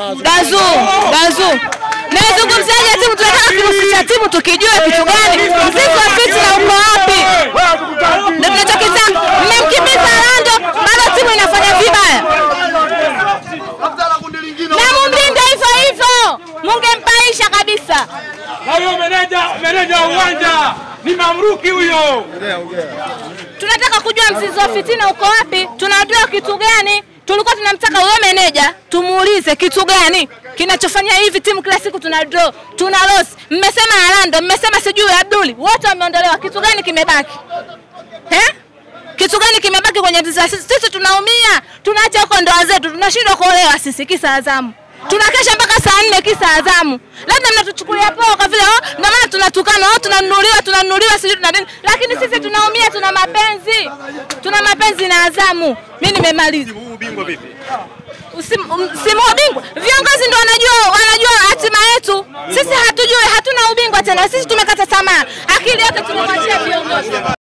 Gazu, Gazu. Nazungumzaje timu tunataka kuhusisha timu tukijue kitu gani? Mzizi wa fitina uko wapi? Ndio tunachokitaka. Mmemkimbiza Rando, bado timu inafanya vibaya. Na mumlinde hivyo hivyo. Mungempaisha kabisa. Na huyo meneja meneja wa uwanja ni mamruki huyo. Tunataka kujua mzizi wa fitina uko wapi? Tunajua kitu gani? Tulikuwa tunamtaka huyo meneja tumuulize kitu gani kinachofanya hivi timu kila siku tuna draw, tuna loss. Mmesema alando mmesema sijui Abduli, wote wameondolewa. Kitu gani kimebaki? Eh? Kitu gani kimebaki kwenye mzizi sisi? Tunaumia, tunaacha huko ndoa zetu, tunashindwa kuolewa sisi kisa Azamu. Tunakesha mpaka saa nne kisa Azamu. Labda mnatuchukulia poa tunatukana, wao tunanunuliwa, tunanunuliwa sijui tuna nini. Lakini sisi tunaumia, tuna mapenzi. Tuna mapenzi na Azamu. Mimi nimemaliza. Usim- um, Msimu wa ubingwa viongozi ndio wanajua wanajua hatima yetu. Sisi hatujui, hatuna ubingwa tena. Sisi tumekata tamaa, akili yote tumemwachia viongozi.